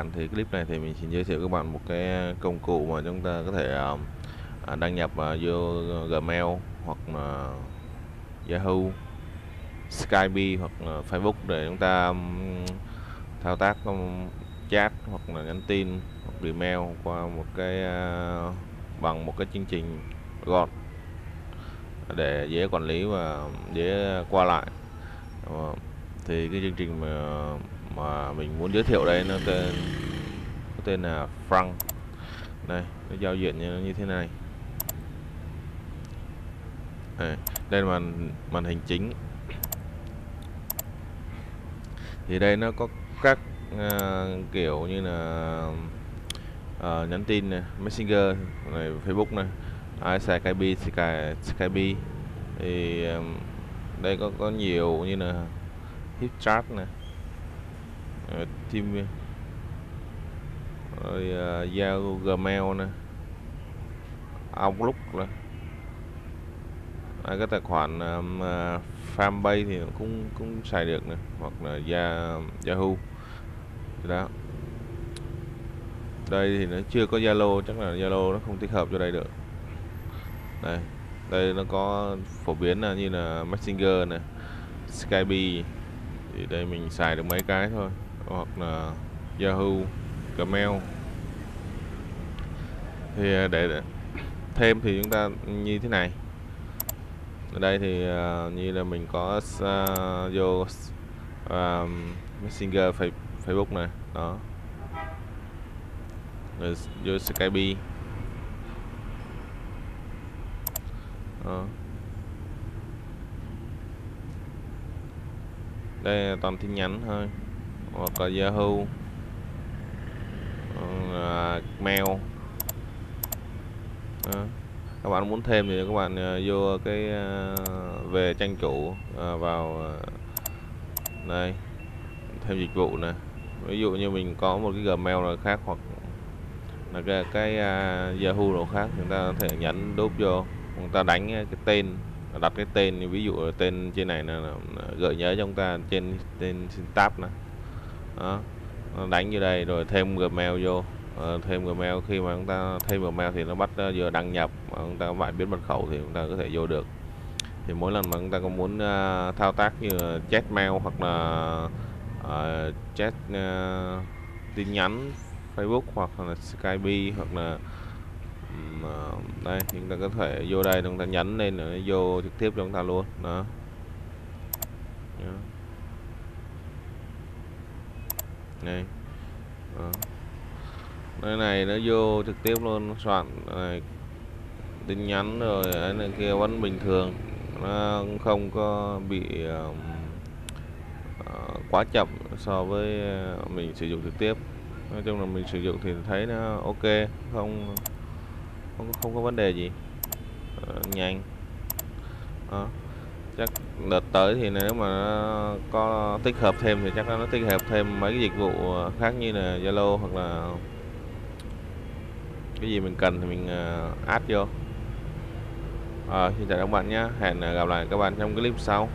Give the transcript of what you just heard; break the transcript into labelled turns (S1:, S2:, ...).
S1: bạn thì clip này thì mình xin giới thiệu các bạn một cái công cụ mà chúng ta có thể ờ, à, đăng nhập ờ, vô ờ, Gmail hoặc là Yahoo, Skype hoặc là Facebook để chúng ta thao tác chat hoặc là nhắn tin hoặc email qua một cái bằng một cái chương trình gọn để dễ quản lý và dễ qua lại. Thì cái chương trình mà mà mình muốn giới thiệu đây nó tên có tên là Frank. Đây nó giao diện như, như thế này. Đây, đây là màn màn hình chính. Thì đây nó có các uh, kiểu như là uh, nhắn tin này, messenger này facebook này. Ai xài skype skype skype. Thì um, đây có có nhiều như là hip chat này uh, team ờ, ờ, rồi uh, Yahoo Gmail nè. Outlook nè. À, cái tài khoản um, uh, fanpage thì cũng cũng xài được nè hoặc là Yahoo. Thì đó. Đây thì nó chưa có Zalo chắc là Zalo nó không tích hợp cho đây được. Đây đây nó có phổ biến là như là Messenger nè Skype. Thì đây mình xài được mấy cái thôi hoặc là Yahoo Gmail. Thì à, để thêm thì chúng ta như thế này. Ở đây thì uh, như là mình có uh, vô uh, Messenger Facebook này đó. Rồi vô Skype. Đó. đây là toàn tin nhắn thôi hoặc là Yahoo. Uh, mail. Đó. các bạn muốn thêm thì các bạn uh, vô cái uh, về trang chủ uh, vào uh, đây. Thêm dịch vụ này. ví dụ như mình có một cái Gmail nào khác hoặc là cái, cái uh, Yahoo nào khác chúng ta có thể nhấn đúp vô. Chúng ta đánh cái tên đặt cái tên ví dụ tên trên này là, gợi nhớ cho chúng ta trên tên tab này đó. Đánh như đây rồi thêm gmail vô. À, thêm gmail khi mà chúng ta thêm gmail thì nó bắt ờ, vừa đăng nhập mà chúng ta phải biết mật khẩu thì chúng ta có thể vô được. Thì mỗi lần mà chúng ta có muốn uh, thao tác như chat mail hoặc là uh, chat uh, tin nhắn Facebook hoặc là Skype hoặc là um, đây chúng ta có thể vô đây chúng ta nhấn lên nó vô trực tiếp cho chúng ta luôn. Đó. Yeah này đó. đây này nó vô trực tiếp luôn soạn này tin nhắn rồi cái này kia vẫn bình thường. Nó không có bị um, uh, quá chậm so với ờ, mình sử dụng trực tiếp. Nói chung là mình sử dụng thì thấy nó ok không không không có vấn đề gì. Uh, nhanh. Đó chắc đợt tới thì nếu mà nó có tích hợp thêm thì chắc nó tích hợp thêm mấy cái dịch vụ khác như là Zalo hoặc là cái gì mình cần thì mình ờ, add vô. À, xin chào các bạn nhé hẹn gặp lại các bạn trong clip sau.